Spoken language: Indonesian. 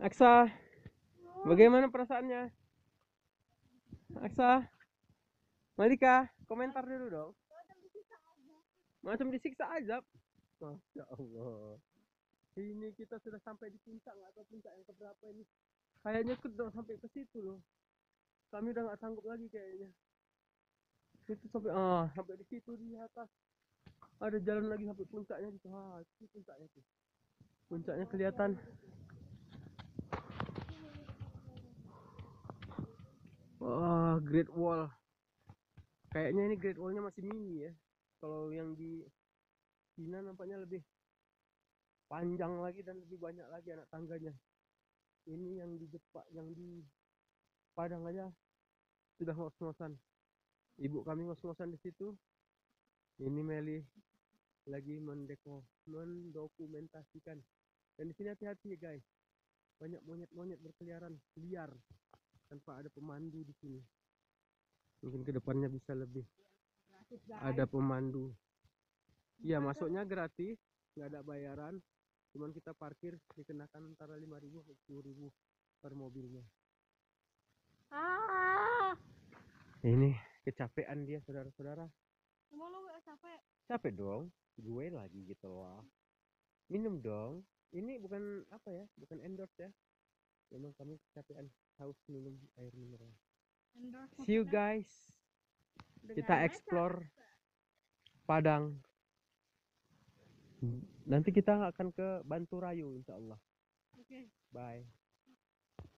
Aksa, bagaimana perasaannya? Aksa, Malika, komentar dulu dong. Macam disiksa azab. Masya Allah. Ini kita sudah sampai di puncak nggak tahu puncak yang keberapa ini. Kayaknya kedok sampai ke situ loh. Kami udah nggak sanggup lagi kayaknya. Itu sampai ah sampai di situ di atas. Ada jalan lagi sampai puncaknya di ah, itu puncaknya tuh. Puncaknya kelihatan. Great Wall. Kayaknya ini Great Wallnya masih mini ya. Kalau yang di Cina nampaknya lebih panjang lagi dan lebih banyak lagi anak tangganya. Ini yang di Jepang, yang di Padang aja sudah ngos-ngosan. Ibu kami ngos-ngosan di situ. Ini Meli lagi mendeko, mendokumentasikan. Dan di sini hati-hati ya guys. Banyak monyet-monyet berkeliaran liar tanpa ada pemandu di sini. Mungkin ke depannya bisa lebih ada pemandu. Iya masuknya gratis, nggak ada bayaran. Cuman kita parkir dikenakan antara 5.000 sampai 10.000 per mobilnya. Ah, Ini kecapean dia saudara-saudara. emang lu gak capek? Capek dong, gue lagi gitu loh. Minum dong. Ini bukan apa ya, bukan endorse ya. Memang kami kecapean haus minum air mineral. See you guys. Kita explore Padang. Nanti kita akan ke Banturayu insya Allah. Oke. Bye.